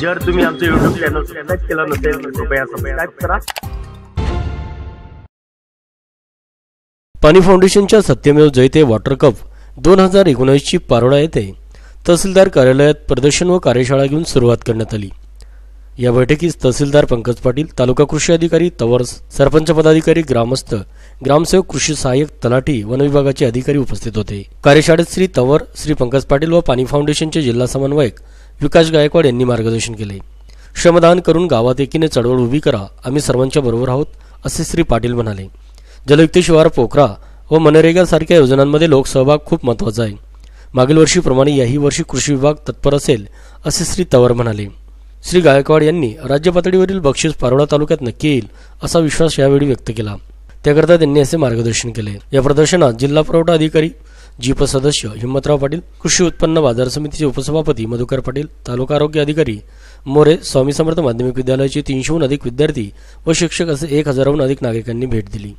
जर तुम्ही आमचं युट्यूब चॅनल सबस्क्राईब केलं नसेल तर कृपया सबस्क्राईब करा. पाणी फाउंडेशनच्या सत्यमेव जयते वॉटर कप दोन हजार एकोणीसची पारोळा येथे तहसीलदार कार्यालयात प्रदर्शन व कार्यशाळा घेऊन सुरुवात करण्यात आली. या बैठकीस तहसीलदार पंकज पाटील तालुका कृषी अधिकारी तवर सरपंच पदाधिकारी ग्रामस्थ ग्रामसेवक कृषी सहाय्यक तलाठी वन विभागाचे अधिकारी उपस्थित होते. कार्यशाळेत श्री तवर श्री पंकज पाटील व पाणी फाउंडेशनचे जिल्हा समन्वयक विकास गायकवाड यांनी मार्गदर्शन केले. श्रमदान करून गावात एकीने चळवळ उभी करा आम्ही सर्वांच्या बरोबर आहोत असे श्री पाटील म्हणाले. जलयुक्त शिवार पोखरा व मनरेगासारख्या योजनांमध्ये लोकसहभाग खूप महत्त्वाचा आहे. मागील वर्षीप्रमाणे याही वर्षी कृषी विभाग तत्पर असेल असे श्री तवर म्हणाले. श्री गायकवाड यांनी राज्य पातळीवरील बक्षीस पारोळा तालुक्यात नक्की येईल असा विश्वास यावेळी व्यक्त केला. त्याकरता त्यांनी असे मार्गदर्शन केले. या प्रदर्शनात जिल्हा पुरवठा अधिकारी जीप सदस्य हिम्मतराव पाटील कृषी उत्पन्न बाजार समितीचे उपसभापती मधुकर पाटील तालुका आरोग्य अधिकारी मोरे स्वामी समर्थ माध्यमिक विद्यालयाचे तीनशेहून अधिक विद्यार्थी व शिक्षक असे एक हजाराहून अधिक नागरिकांनी भेट दिली.